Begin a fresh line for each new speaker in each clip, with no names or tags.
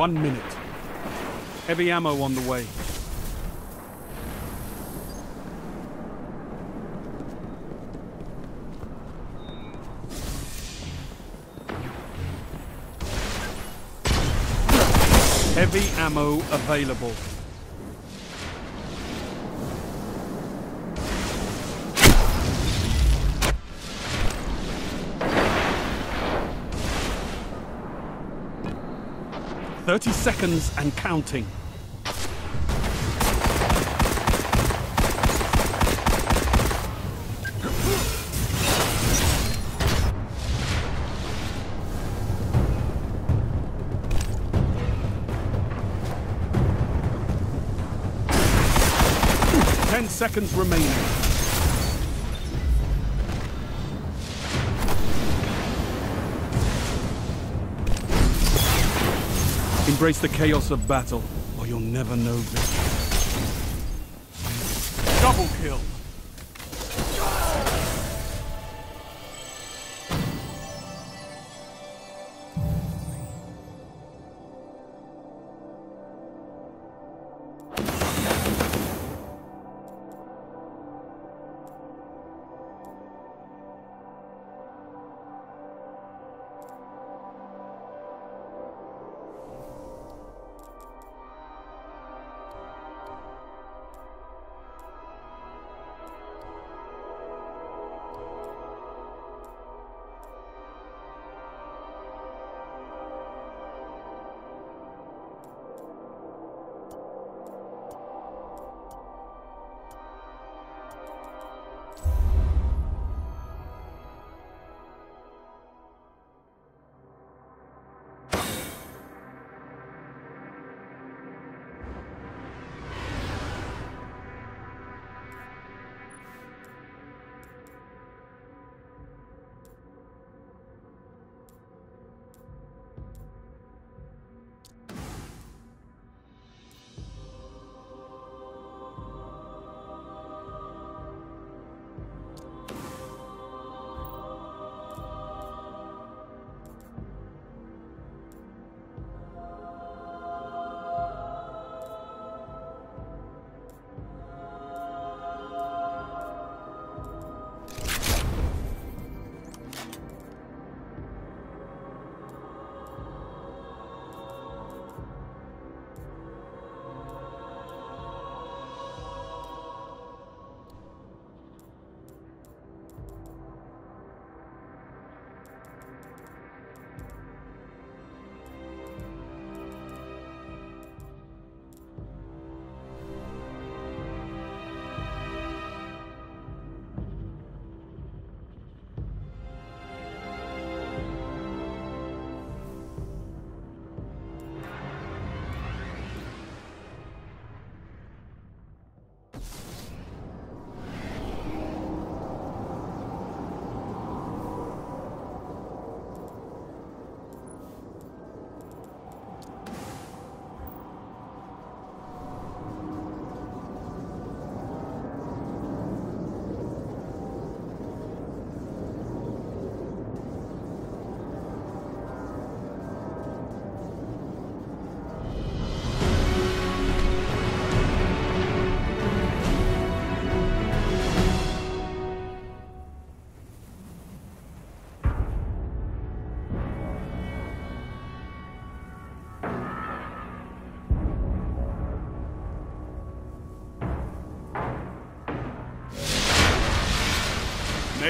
One minute. Heavy ammo on the way. Heavy ammo available. Thirty seconds and counting. Seconds remaining. Embrace the chaos of battle, or you'll never know victory. Double kill!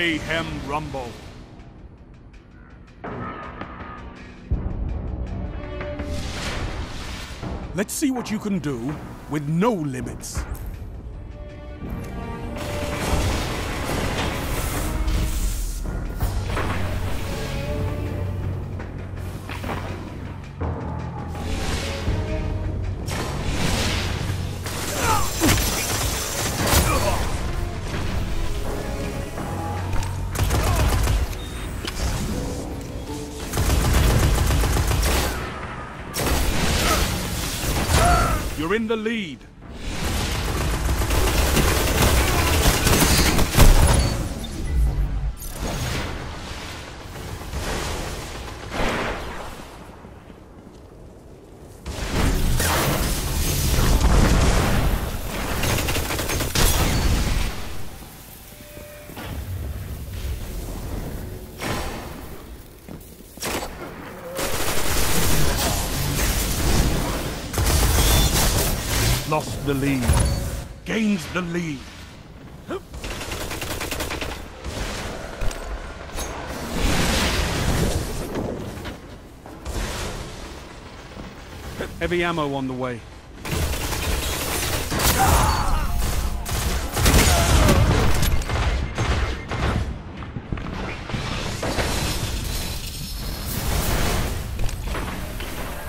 Mayhem Rumble. Let's see what you can do with no limits. You're in the lead. Lost the lead. Gains the lead. Heavy ammo on the way.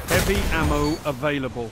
Heavy ammo available.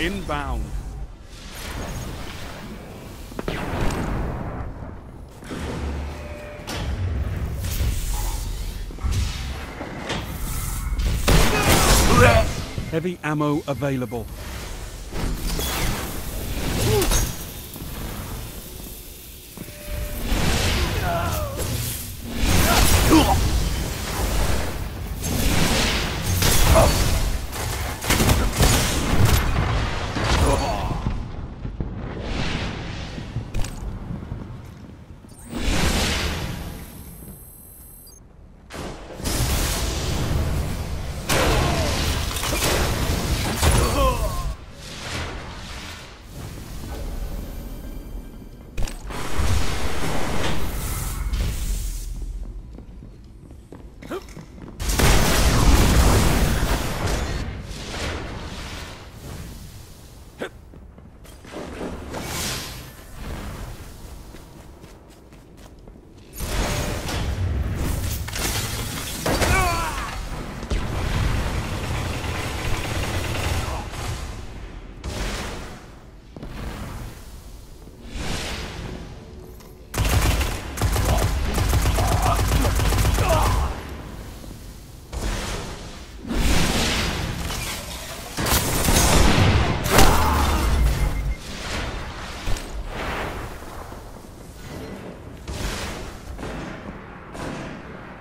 Inbound. Heavy ammo available.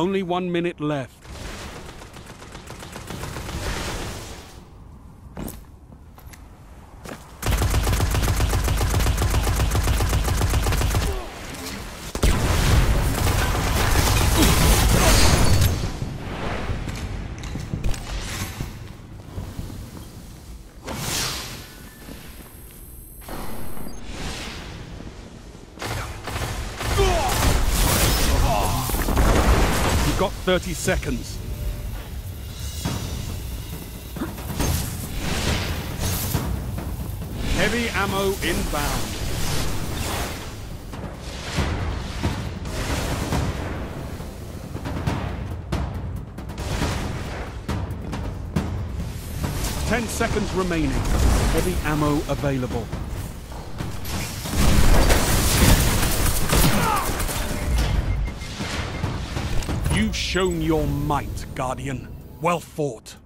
Only one minute left. 30 seconds. Heavy ammo inbound. Ten seconds remaining. Heavy ammo available. You've shown your might, Guardian. Well fought.